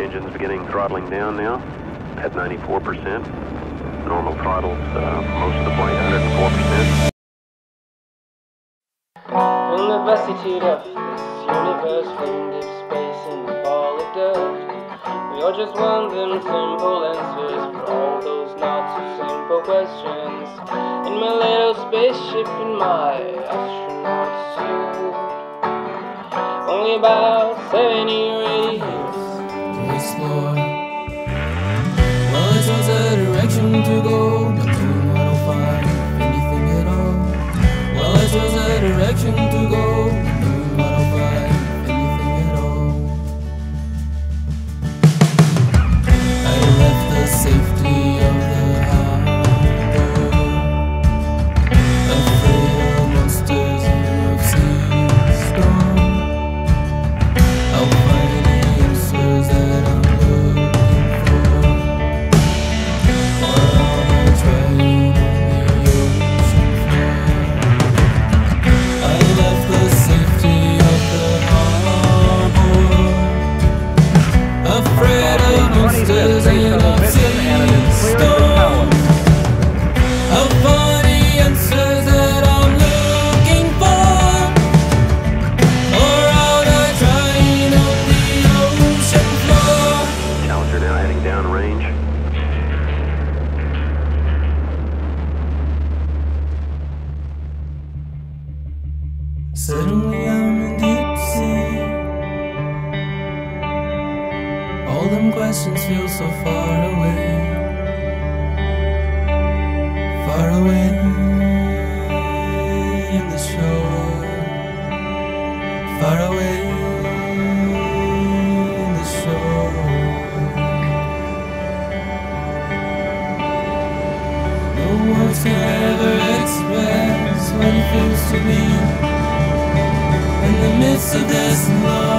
Engine's beginning throttling down now at 94%. Normal throttles uh, most of the flight, 104%. From the vastitude of this universe, flamed deep space in of dust. We all just want them simple answers for all those not so simple questions. In my little spaceship, in my astronaut suit, only about 70 radius. Explore. Well, I chose a direction to go, but knowing I don't find anything at all. Well, I chose a direction to monsters All them questions feel so far away. Far away in the shore. Far away in the shore. No words can ever express what it feels to be in the midst of this love.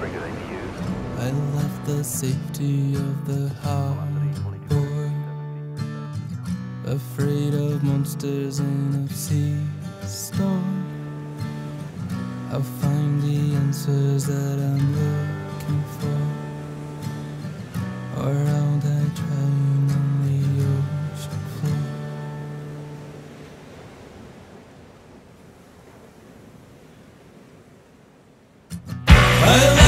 trigger they be. I left the safety of the harbor, afraid of monsters and of sea storm. I'll find the answers that I'm looking for, or I'll die trying on the ocean floor. I